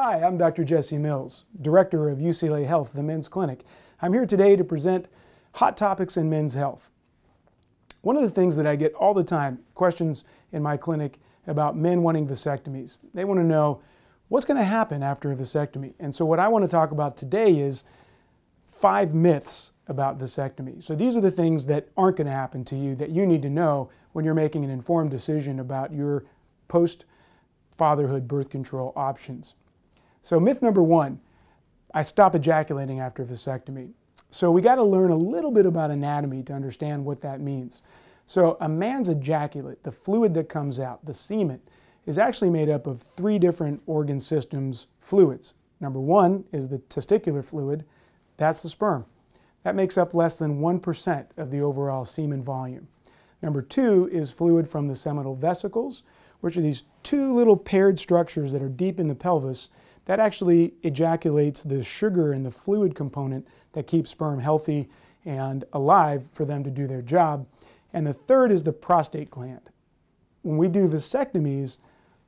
Hi, I'm Dr. Jesse Mills, Director of UCLA Health, the Men's Clinic. I'm here today to present hot topics in men's health. One of the things that I get all the time, questions in my clinic about men wanting vasectomies. They want to know what's going to happen after a vasectomy. And so what I want to talk about today is five myths about vasectomy. So these are the things that aren't going to happen to you that you need to know when you're making an informed decision about your post fatherhood birth control options. So myth number one, I stop ejaculating after vasectomy. So we got to learn a little bit about anatomy to understand what that means. So a man's ejaculate, the fluid that comes out, the semen, is actually made up of three different organ systems fluids. Number one is the testicular fluid, that's the sperm. That makes up less than 1% of the overall semen volume. Number two is fluid from the seminal vesicles, which are these two little paired structures that are deep in the pelvis that actually ejaculates the sugar and the fluid component that keeps sperm healthy and alive for them to do their job. And the third is the prostate gland. When we do vasectomies,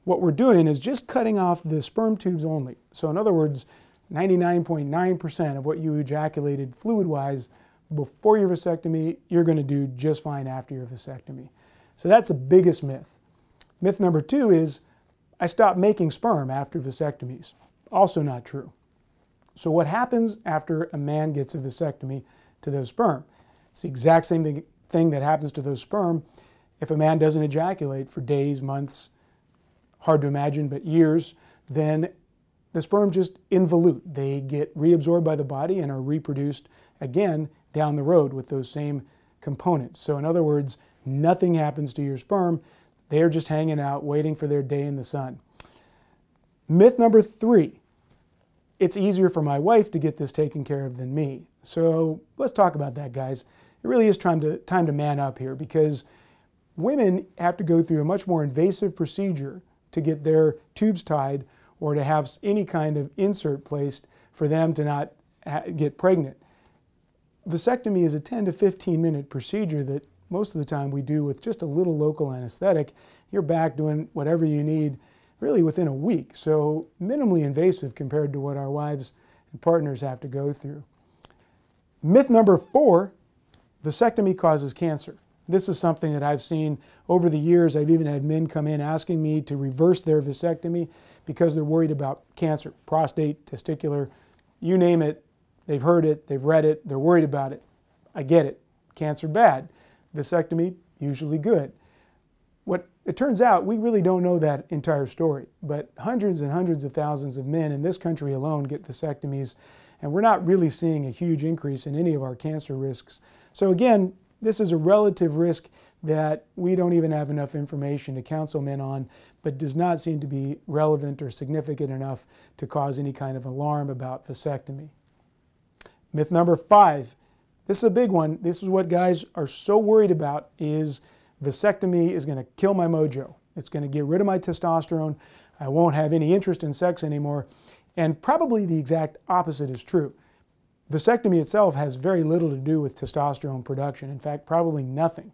what we're doing is just cutting off the sperm tubes only. So in other words, 99.9% of what you ejaculated fluid-wise before your vasectomy, you're going to do just fine after your vasectomy. So that's the biggest myth. Myth number two is I stopped making sperm after vasectomies. Also not true. So what happens after a man gets a vasectomy to those sperm? It's the exact same thing that happens to those sperm if a man doesn't ejaculate for days, months, hard to imagine, but years, then the sperm just involute. They get reabsorbed by the body and are reproduced again down the road with those same components. So in other words, nothing happens to your sperm. They're just hanging out waiting for their day in the sun. Myth number three, it's easier for my wife to get this taken care of than me. So let's talk about that, guys. It really is time to, time to man up here because women have to go through a much more invasive procedure to get their tubes tied or to have any kind of insert placed for them to not get pregnant. Vasectomy is a 10 to 15 minute procedure that most of the time we do with just a little local anesthetic. You're back doing whatever you need really within a week. So minimally invasive compared to what our wives and partners have to go through. Myth number four, vasectomy causes cancer. This is something that I've seen over the years. I've even had men come in asking me to reverse their vasectomy because they're worried about cancer, prostate, testicular, you name it. They've heard it, they've read it, they're worried about it. I get it. Cancer bad. Vasectomy, usually good. It turns out, we really don't know that entire story, but hundreds and hundreds of thousands of men in this country alone get vasectomies, and we're not really seeing a huge increase in any of our cancer risks. So again, this is a relative risk that we don't even have enough information to counsel men on, but does not seem to be relevant or significant enough to cause any kind of alarm about vasectomy. Myth number five, this is a big one. This is what guys are so worried about is vasectomy is going to kill my mojo. It's going to get rid of my testosterone. I won't have any interest in sex anymore. And probably the exact opposite is true. Vasectomy itself has very little to do with testosterone production. In fact, probably nothing.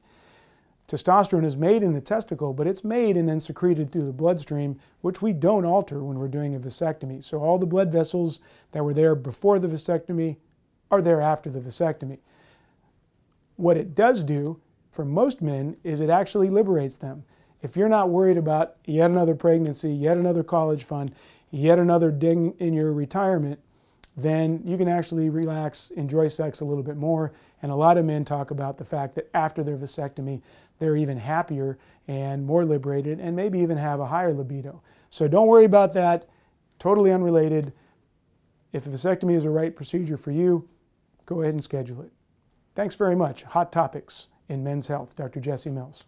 Testosterone is made in the testicle, but it's made and then secreted through the bloodstream, which we don't alter when we're doing a vasectomy. So all the blood vessels that were there before the vasectomy are there after the vasectomy. What it does do for most men is it actually liberates them. If you're not worried about yet another pregnancy, yet another college fund, yet another ding in your retirement, then you can actually relax, enjoy sex a little bit more. And a lot of men talk about the fact that after their vasectomy, they're even happier and more liberated and maybe even have a higher libido. So don't worry about that. Totally unrelated. If a vasectomy is the right procedure for you, go ahead and schedule it. Thanks very much. Hot topics in men's health. Dr. Jesse Mills.